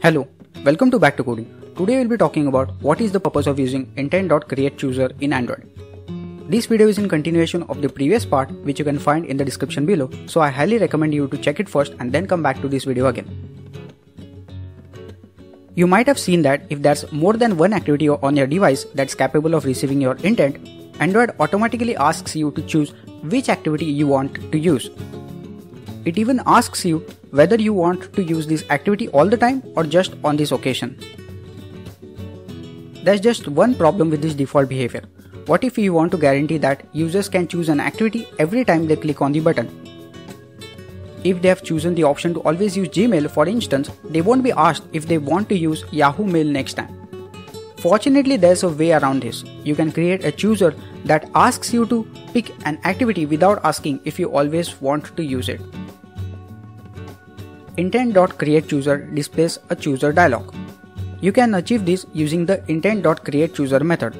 Hello, welcome to Back to Coding. Today we'll be talking about what is the purpose of using intent.createChooser in Android. This video is in continuation of the previous part which you can find in the description below, so I highly recommend you to check it first and then come back to this video again. You might have seen that if there's more than one activity on your device that's capable of receiving your intent, Android automatically asks you to choose which activity you want to use. It even asks you whether you want to use this activity all the time or just on this occasion. There's just one problem with this default behavior. What if you want to guarantee that users can choose an activity every time they click on the button? If they have chosen the option to always use Gmail for instance, they won't be asked if they want to use Yahoo Mail next time. Fortunately, there's a way around this. You can create a chooser that asks you to pick an activity without asking if you always want to use it. Intent.createChooser displays a chooser dialog. You can achieve this using the intent.createChooser method.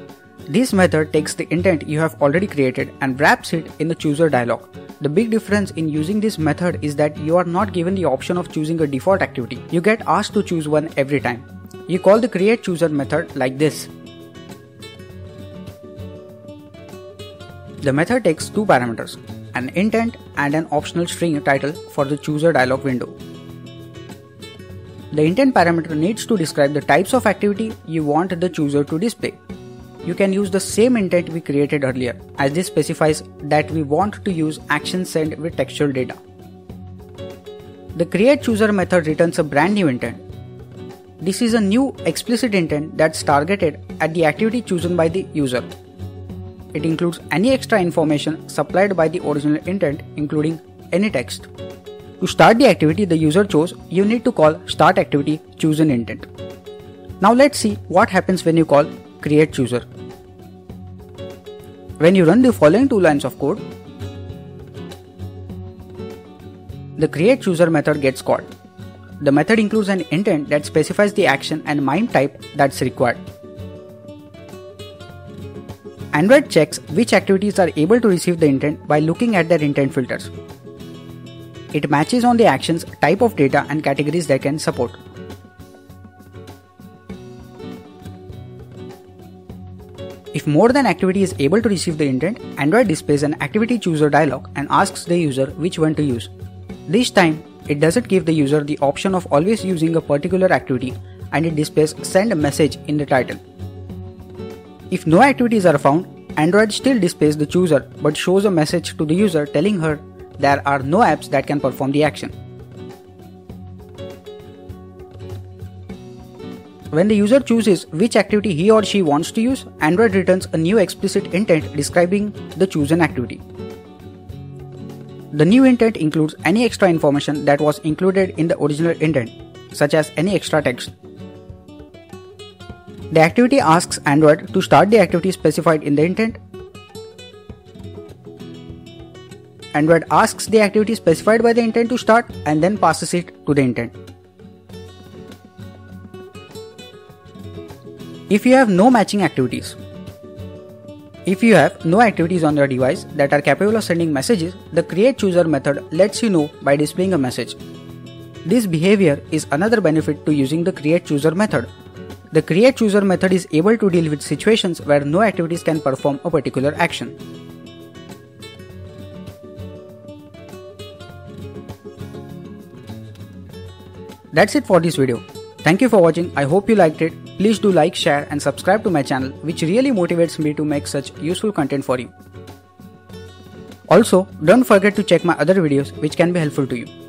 This method takes the intent you have already created and wraps it in the chooser dialog. The big difference in using this method is that you are not given the option of choosing a default activity. You get asked to choose one every time. You call the create chooser method like this. The method takes two parameters, an intent and an optional string title for the chooser dialog window. The intent parameter needs to describe the types of activity you want the chooser to display. You can use the same intent we created earlier as this specifies that we want to use action send with textual data. The create chooser method returns a brand new intent. This is a new explicit intent that's targeted at the activity chosen by the user. It includes any extra information supplied by the original intent, including any text. To start the activity the user chose, you need to call start activity chosen intent. Now let's see what happens when you call create chooser. When you run the following two lines of code, the create chooser method gets called. The method includes an intent that specifies the action and MIME type that's required. Android checks which activities are able to receive the intent by looking at their intent filters. It matches on the actions, type of data and categories they can support. If more than activity is able to receive the intent, Android displays an activity chooser dialog and asks the user which one to use. This time, it doesn't give the user the option of always using a particular activity and it displays send a message in the title. If no activities are found, Android still displays the chooser but shows a message to the user telling her there are no apps that can perform the action. When the user chooses which activity he or she wants to use, Android returns a new explicit intent describing the chosen activity. The new intent includes any extra information that was included in the original intent, such as any extra text. The activity asks Android to start the activity specified in the intent. Android asks the activity specified by the intent to start and then passes it to the intent. If you have no matching activities, if you have no activities on your device that are capable of sending messages, the create chooser method lets you know by displaying a message. This behavior is another benefit to using the create chooser method. The create chooser method is able to deal with situations where no activities can perform a particular action. That's it for this video. Thank you for watching. I hope you liked it. Please do like, share and subscribe to my channel which really motivates me to make such useful content for you. Also, don't forget to check my other videos which can be helpful to you.